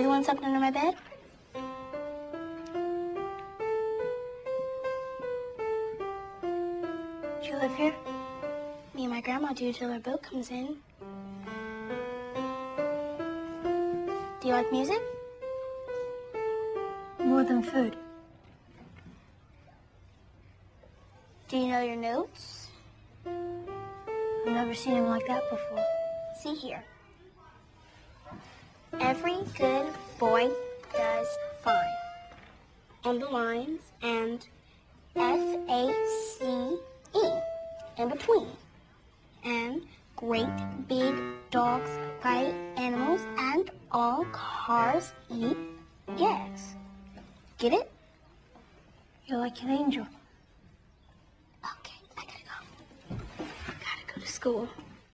You the one slept under my bed? Do you live here? Me and my grandma do till our boat comes in. Do you like music? More than food. Do you know your notes? I've never seen him like that before. See here. Every good boy does fine. On the lines and F A C E in between. And great big dogs bite animals and all cars eat gas. Get it? You're like an angel. Okay, I gotta go. Gotta go to school.